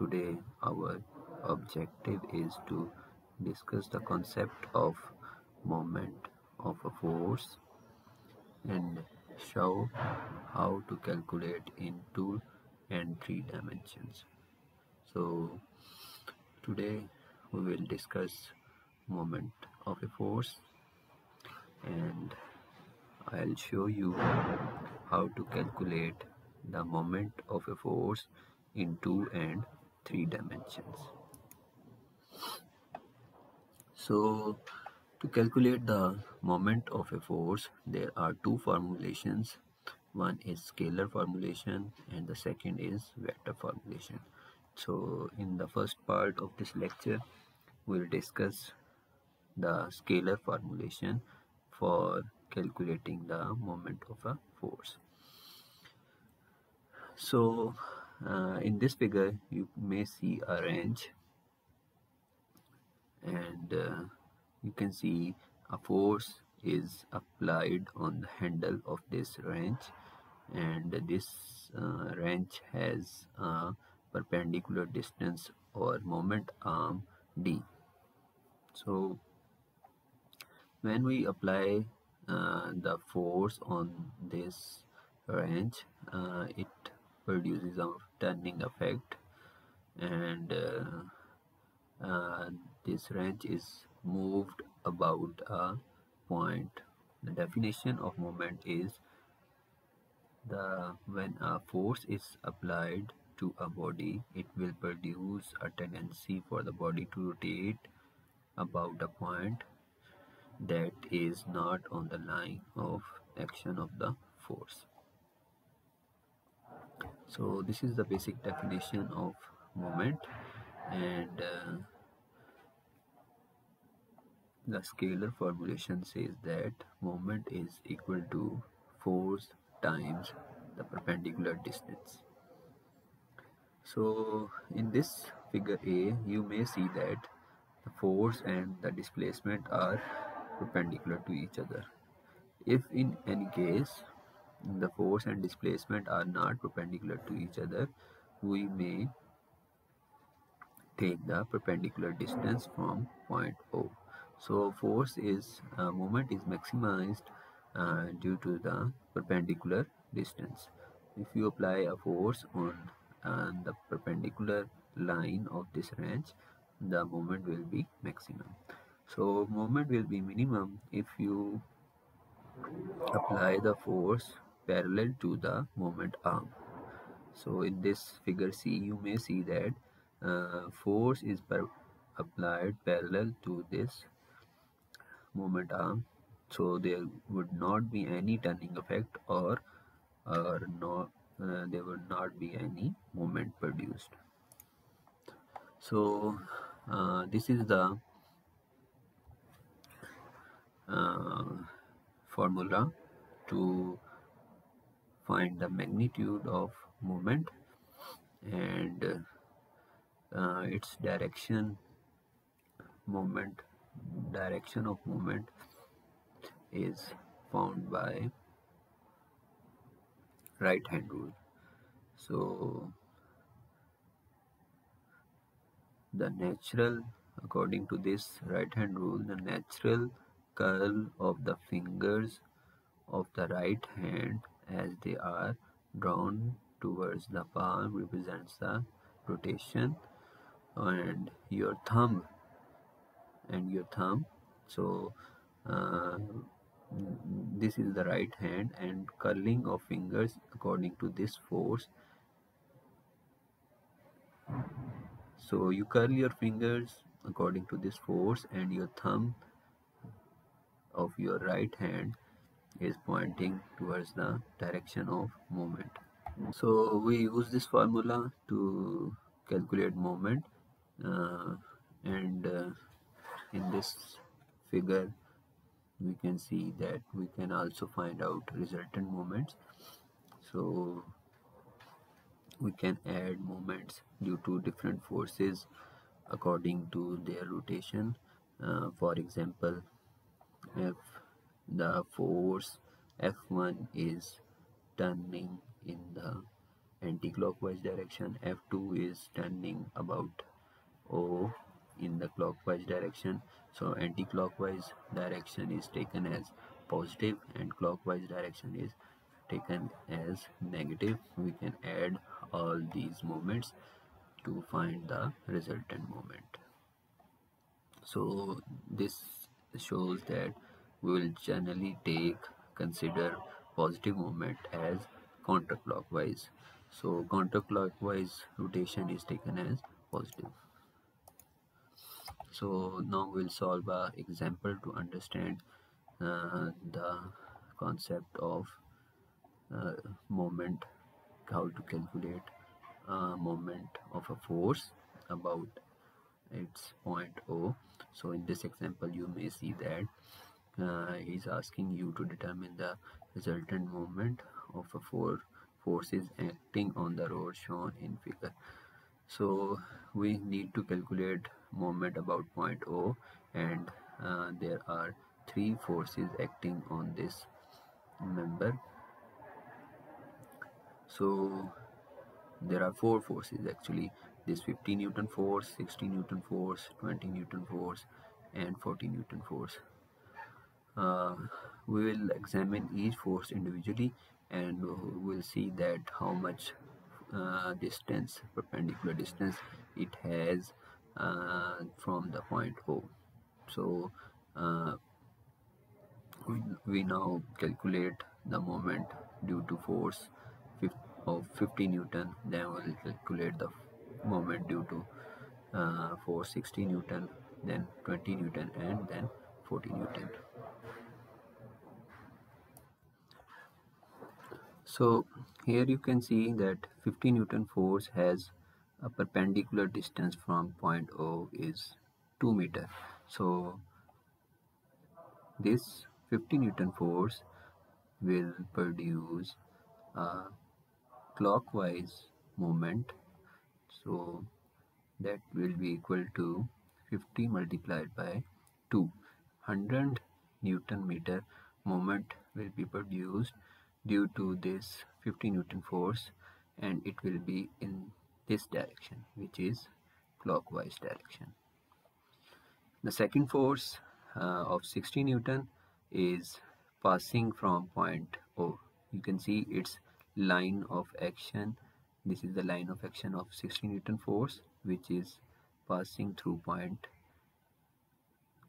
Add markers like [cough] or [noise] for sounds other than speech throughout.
Today, our objective is to discuss the concept of moment of a force and show how to calculate in two and three dimensions. So, today we will discuss moment of a force and I'll show you how to calculate the moment of a force in two and three dimensions. So to calculate the moment of a force, there are two formulations. One is scalar formulation and the second is vector formulation. So in the first part of this lecture, we'll discuss the scalar formulation for calculating the moment of a force. So uh, in this figure you may see a wrench and uh, you can see a force is applied on the handle of this wrench and this uh, wrench has a perpendicular distance or moment arm d. So when we apply uh, the force on this wrench uh, it produces a turning effect. And uh, uh, this wrench is moved about a point. The definition of moment is the when a force is applied to a body it will produce a tendency for the body to rotate about a point that is not on the line of action of the force so this is the basic definition of moment and uh, the scalar formulation says that moment is equal to force times the perpendicular distance. So in this figure a you may see that the force and the displacement are perpendicular to each other. If in any case the force and displacement are not perpendicular to each other we may take the perpendicular distance from point O. So force is uh, moment is maximized uh, due to the perpendicular distance. If you apply a force on uh, the perpendicular line of this wrench the moment will be maximum. So moment will be minimum if you apply the force parallel to the moment arm. So in this figure C you may see that uh, force is applied parallel to this moment arm. So there would not be any turning effect or or no uh, there would not be any moment produced. So uh, this is the uh, formula to find the magnitude of movement and uh, its direction movement direction of movement is found by right hand rule. So the natural according to this right hand rule the natural curl of the fingers of the right hand as they are drawn towards the palm represents the rotation and your thumb and your thumb. So uh, this is the right hand and curling of fingers according to this force. So you curl your fingers according to this force and your thumb of your right hand is pointing towards the direction of movement. So we use this formula to calculate moment uh, and uh, in this figure we can see that we can also find out resultant moments so we can add moments due to different forces according to their rotation. Uh, for example if the force F1 is turning in the anti-clockwise direction. F2 is turning about O in the clockwise direction. So anti-clockwise direction is taken as positive and clockwise direction is taken as negative. We can add all these moments to find the resultant moment. So this shows that we will generally take consider positive moment as counterclockwise. So counterclockwise rotation is taken as positive. So now we'll solve a example to understand uh, the concept of uh, moment how to calculate moment of a force about its point O. So in this example you may see that uh, he's asking you to determine the resultant moment of a four forces acting on the rod shown in figure. So we need to calculate moment about point O and uh, there are three forces acting on this member. So there are four forces actually. This 50 newton force 60 newton force 20 newton force and 40 newton force we will examine each force individually and we'll see that how much uh, distance perpendicular distance it has uh, from the point O. So uh, we, we now calculate the moment due to force of 50 newton then we'll calculate the moment due to uh, force 60 newton then 20 newton and then 40 newton so here you can see that 50 newton force has a perpendicular distance from point O is 2 meter. So this 50 newton force will produce a clockwise moment. So that will be equal to 50 multiplied by 2 100 newton meter moment will be produced due to this 50 newton force and it will be in this direction which is clockwise direction. The second force uh, of 60 newton is passing from point O. You can see its line of action. This is the line of action of 60 newton force which is passing through point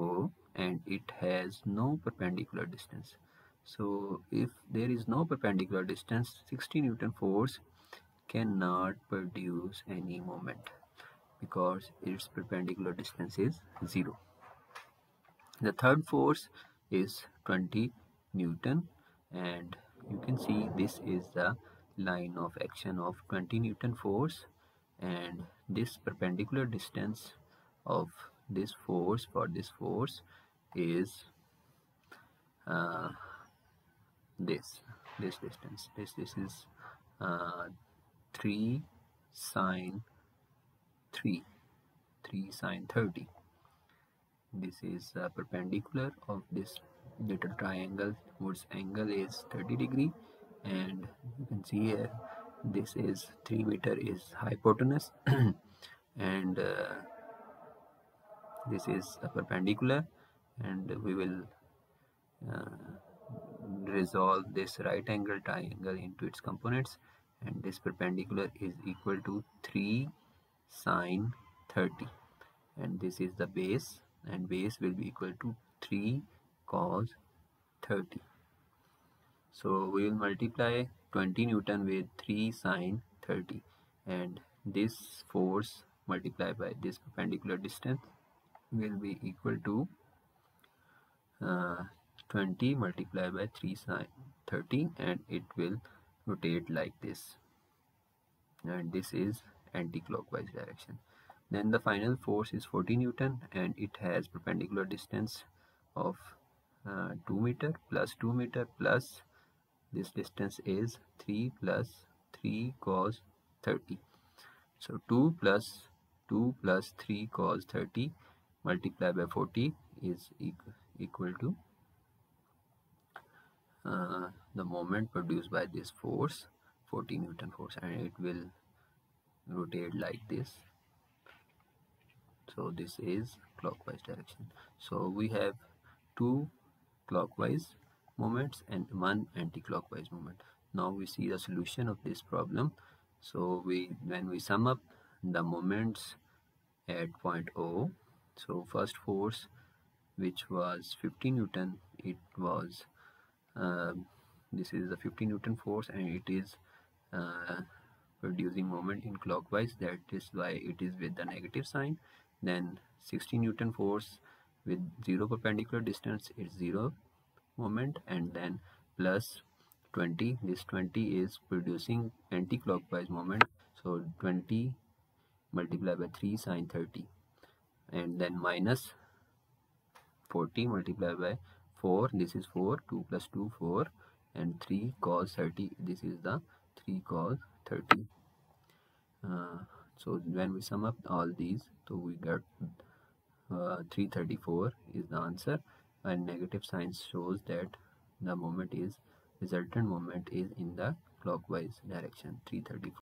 O and it has no perpendicular distance so if there is no perpendicular distance 60 newton force cannot produce any moment because its perpendicular distance is zero. The third force is 20 newton and you can see this is the line of action of 20 newton force and this perpendicular distance of this force for this force is uh, this this distance this this is uh, 3 sine 3 3 sine 30 this is uh, perpendicular of this little triangle whose angle is 30 degree. And you can see here this is 3 meter is hypotenuse. [clears throat] And uh, this is a perpendicular. And we will uh, resolve this right angle triangle into its components and this perpendicular is equal to 3 sine 30 and this is the base and base will be equal to 3 cos 30 so we will multiply 20 newton with 3 sine 30 and this force multiplied by this perpendicular distance will be equal to uh, 20 multiplied by 3 sine 30 and it will rotate like this. And this is anti-clockwise direction. Then the final force is 40 newton and it has perpendicular distance of uh, 2 meter plus 2 meter plus this distance is 3 plus 3 cos 30 so 2 plus 2 plus 3 cos 30 multiplied by 40 is equal to uh, the moment produced by this force 40 newton force and it will rotate like this. So this is clockwise direction. So we have two clockwise moments and one anti-clockwise moment. Now we see the solution of this problem. So we when we sum up the moments at point O so first force which was 50 Newton it was this is a 50 Newton force and it is uh, producing moment in clockwise. That is why it is with the negative sign. Then 60 Newton force with zero perpendicular distance is zero moment. And then plus 20 this 20 is producing anti-clockwise moment. So 20 multiplied by 3 sine 30 and then minus 40 multiplied by 4 this is 4 2 plus 2 4 and 3 cos 30 this is the 3 cos 30 uh, so when we sum up all these so we get uh, 334 is the answer and negative sign shows that the moment is resultant moment is in the clockwise direction 334